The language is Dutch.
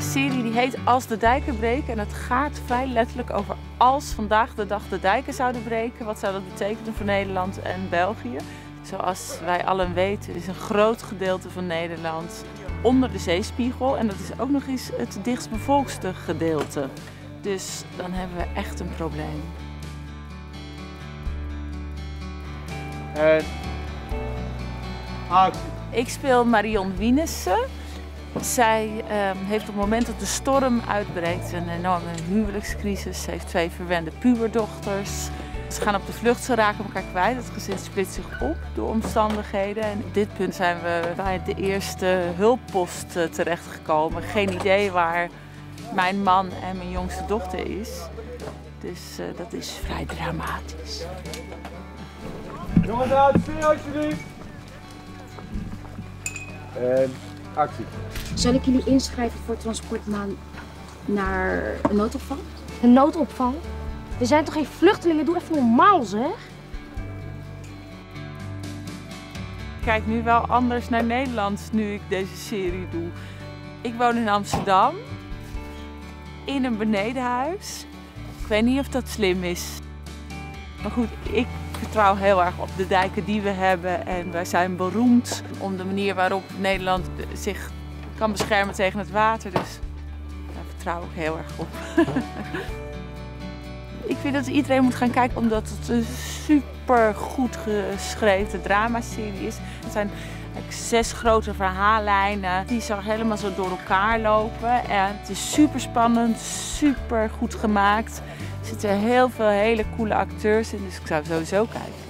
die heet Als de dijken breken. En het gaat vrij letterlijk over als vandaag de dag de dijken zouden breken. Wat zou dat betekenen voor Nederland en België? Zoals wij allen weten is een groot gedeelte van Nederland onder de zeespiegel. En dat is ook nog eens het dichtstbevolkste gedeelte. Dus dan hebben we echt een probleem. En actie. Ik speel Marion Wienissen. Zij ehm, heeft op het moment dat de storm uitbreekt een enorme huwelijkscrisis. Ze heeft twee verwende puberdochters. Ze gaan op de vlucht, ze raken elkaar kwijt. Het gezin splitst zich op door omstandigheden. En op dit punt zijn we bij de eerste hulppost eh, terechtgekomen. Geen idee waar mijn man en mijn jongste dochter is. Dus eh, dat is vrij dramatisch. Jongens uit, sfeer alsjeblieft. En actie. Zal ik jullie inschrijven voor transport naar, naar een noodopvang? Een noodopvang? We zijn toch geen vluchtelingen? Doe even normaal zeg. Ik kijk nu wel anders naar Nederland nu ik deze serie doe. Ik woon in Amsterdam, in een benedenhuis. Ik weet niet of dat slim is. Maar goed, ik vertrouw heel erg op de dijken die we hebben. En wij zijn beroemd om de manier waarop Nederland zich kan beschermen tegen het water. Dus daar vertrouw ik heel erg op. ik vind dat iedereen moet gaan kijken omdat het een super goed geschreven dramaserie is. Er zijn zes grote verhaallijnen die zo helemaal zo door elkaar lopen. En het is super spannend, super goed gemaakt. Er zitten heel veel hele coole acteurs in, dus ik zou sowieso kijken.